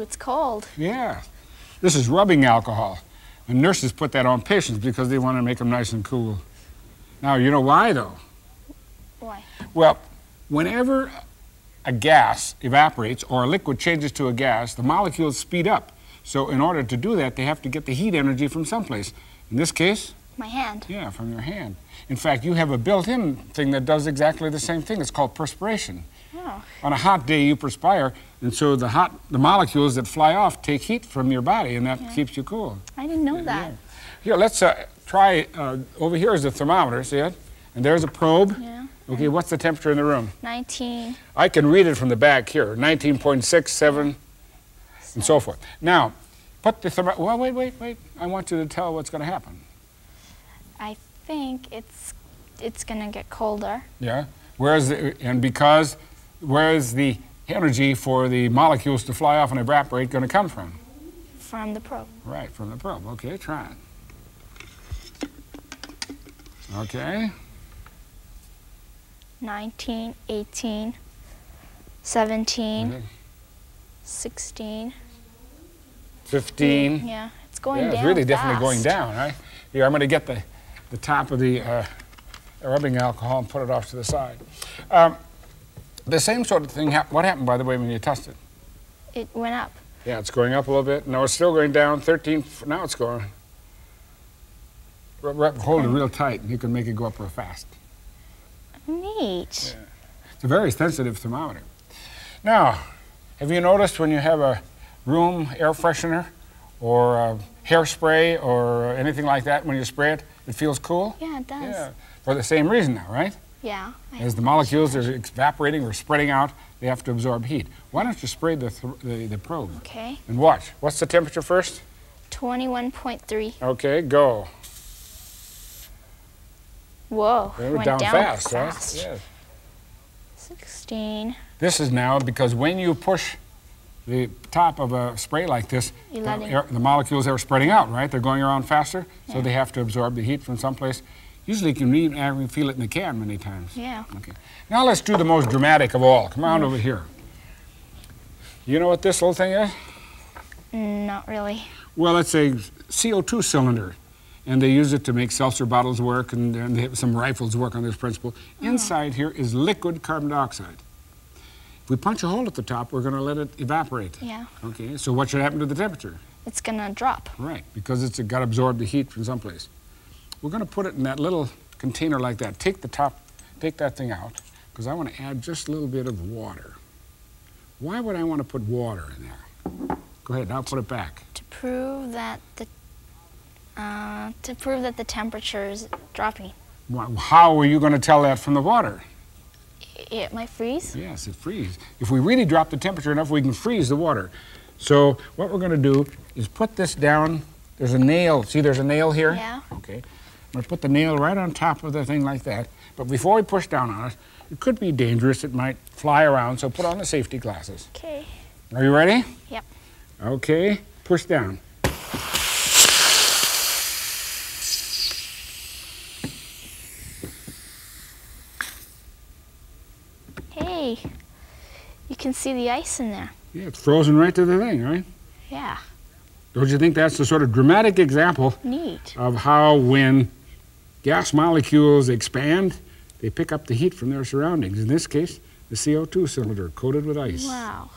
it's cold. Yeah. This is rubbing alcohol. And nurses put that on patients because they want to make them nice and cool. Now, you know why, though? Why? Well, whenever a gas evaporates or a liquid changes to a gas, the molecules speed up. So in order to do that, they have to get the heat energy from someplace. In this case, My hand. yeah, from your hand. In fact, you have a built-in thing that does exactly the same thing. It's called perspiration. Oh. On a hot day, you perspire, and so the hot, the molecules that fly off take heat from your body, and that keeps you cool. I didn't know that. Here, let's uh, try. Uh, over here is the thermometer. See it? And there's a probe. Yeah. Okay, what's the temperature in the room? 19. I can read it from the back here, 19.67, and so forth. Now, put the thermometer. Well, wait, wait, wait. I want you to tell what's going to happen. I think it's it's gonna get colder. Yeah. Where's the, and because where is the energy for the molecules to fly off and evaporate going to come from? From the probe. Right, from the probe. Okay, try it. Okay. 19, 18, 17, Mhm. 16. 15. Yeah, it's going yeah, down. it's really definitely going down, right? Here, I'm going to get the, the top of the uh, rubbing alcohol and put it off to the side. Um, the same sort of thing, hap- what happened, by the way, when you tested? It went up. Yeah, it's going up a little bit. No, it's still going down. 13, f- now it's going. Ru- Hold it real tight, and you can make it go up real fast. Neat. Yeah. It's a very sensitive thermometer. Now, have you noticed when you have a room air freshener or a hairspray or anything like that, when you spray it, it feels cool? Yeah, it does. Yeah, for the same reason now, right? Yeah. As the molecules are evaporating or spreading out, they have to absorb heat. Why don't you spray the, th- the, the probe Okay. and watch? What's the temperature first? 21.3. Okay, go. Whoa. They went down, down fast, fast. right? Yes. 16. This is now because when you push the top of a spray like this, the, air, the molecules are spreading out, right? They're going around faster, so they have to absorb the heat from someplace. Usually you can even actually feel it in the can many times. Yeah. Okay. Now let's do the most dramatic of all. Come on over here. You know what this little thing is? Mm, Not really. Well, it's a CO2 cylinder, and they use it to make seltzer bottles work, and, and they have some rifles work on this principle. Inside here is liquid carbon dioxide. If we punch a hole at the top, we're going to let it evaporate. Yeah. Okay, so what should happen to the temperature? It's gonna drop. Right, because it's got to absorb the heat from someplace. We're going to put it in that little container like that. Take the top, take that thing out, because I want to add just a little bit of water. Why would I want to put water in there? Go ahead, now put it back. To prove that the uh, to prove that the temperature is dropping. How are you going to tell that from the water? It might freeze. Yes, it freezes. If we really drop the temperature enough, we can freeze the water. So what we're going to do is put this down. There's a nail. See, there's a nail here? Yeah. Okay. To put the nail right on top of the thing like that. But before we push down on it, it could be dangerous. It might fly around, so put on the safety glasses. Okay. Are you ready? Yep. Okay. Push down. Hey, you can see the ice in there. Yeah, it's frozen right to the thing, right? Yeah. Don't you think that's the sort of dramatic example Neat. of how when gas molecules expand, they pick up the heat from their surroundings. In this case, the CO2 cylinder coated with ice. Wow.